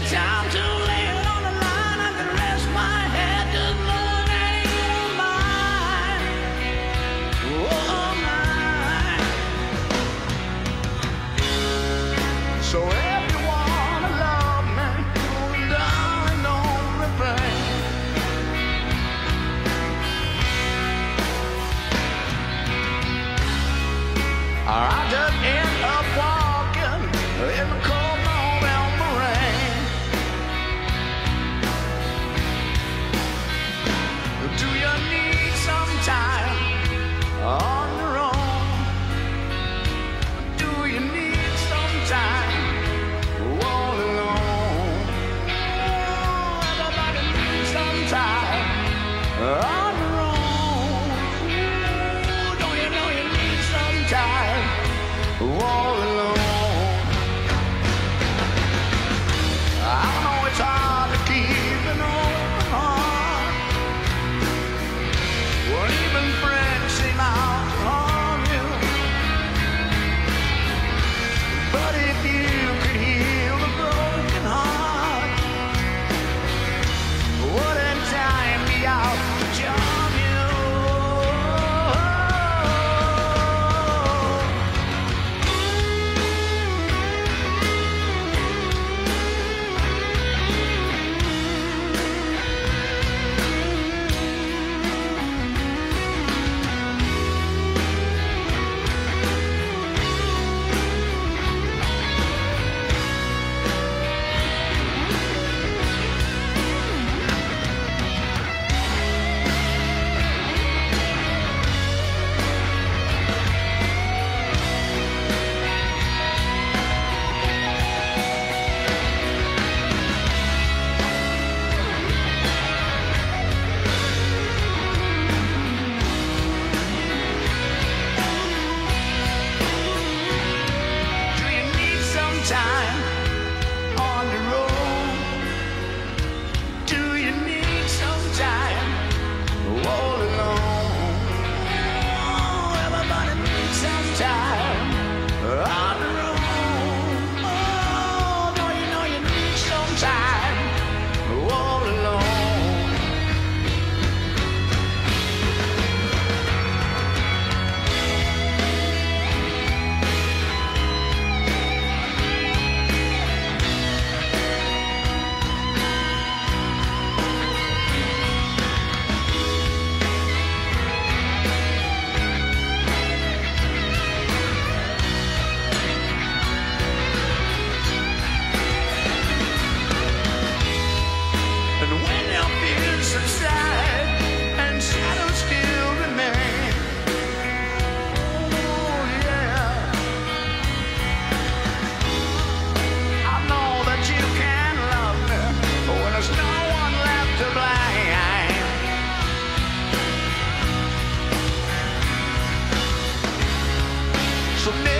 the time to So